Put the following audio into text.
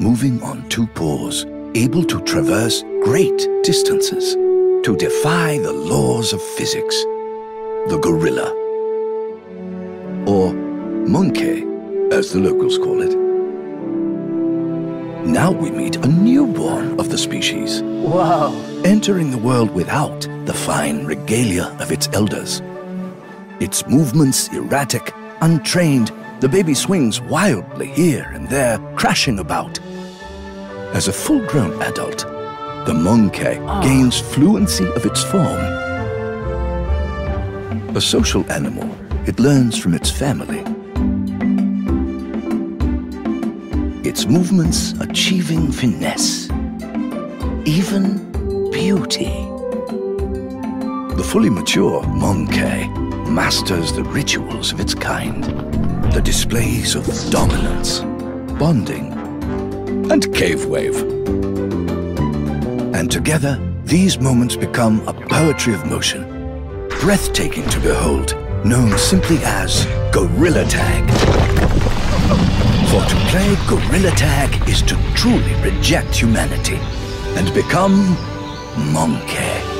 moving on two paws, able to traverse great distances, to defy the laws of physics. The gorilla. Or monkey, as the locals call it. Now we meet a newborn of the species. Wow! Entering the world without the fine regalia of its elders. Its movements erratic, untrained, the baby swings wildly here and there, crashing about. As a full-grown adult, the monkey oh. gains fluency of its form. A social animal, it learns from its family. Its movements achieving finesse, even beauty. The fully mature monkey masters the rituals of its kind, displays of dominance, bonding, and cave wave. And together, these moments become a poetry of motion, breathtaking to behold, known simply as Gorilla Tag. For to play Gorilla Tag is to truly reject humanity and become Monkey.